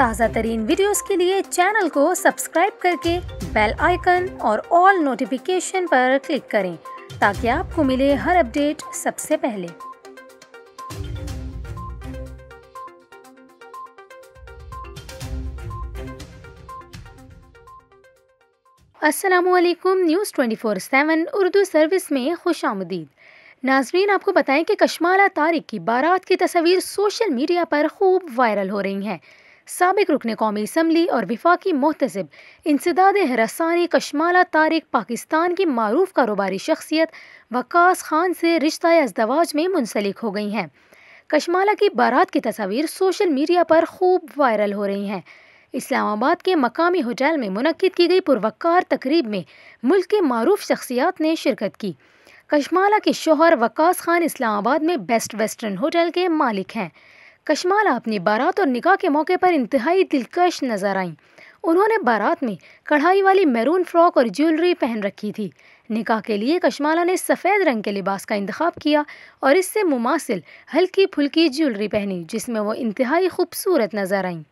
تازہ ترین ویڈیوز کے لیے چینل کو سبسکرائب کر کے بیل آئیکن اور آل نوٹیفیکیشن پر کلک کریں تاکہ آپ کو ملے ہر اپڈیٹ سب سے پہلے۔ السلام علیکم، نیوز 24 سیون اردو سروس میں خوش آمدید۔ ناظرین، آپ کو بتائیں کہ کشمالہ طارق کی بارات کی تصاویر سوشل میڈیا پر خوب وائرل ہو رہی ہیں۔ سابق رکن قومی اسمبلی اور وفاقی محتسب انسداد حراسانی کشمالہ طارق پاکستان کی معروف کاروباری شخصیت وقاص خان سے رشتہ ازدواج میں منسلک ہو گئی ہیں۔ کشمالہ کی بارات کی تصاویر سوشل میڈیا پر خوب وائرل ہو رہی ہیں۔ اسلام آباد کے مقامی ہوٹل میں منعقد کی گئی پروکار تقریب میں ملک کے معروف شخصیات نے شرکت کی۔ کشمالہ کے شوہر وقاص خان اسلام آباد میں بیسٹ ویسٹرن ہوٹل کے مالک ہیں۔ کشمالہ اپنی بارات اور نکاح کے موقع پر انتہائی دلکش نظر آئیں۔ انہوں نے بارات میں کڑھائی والی میرون فراک اور جیولری پہن رکھی تھی۔ نکاح کے لیے کشمالہ نے سفید رنگ کے لباس کا انتخاب کیا اور اس سے مماثل ہلکی پھلکی جیولری پہنی، جس میں وہ انتہائی خوبصورت نظر آئیں۔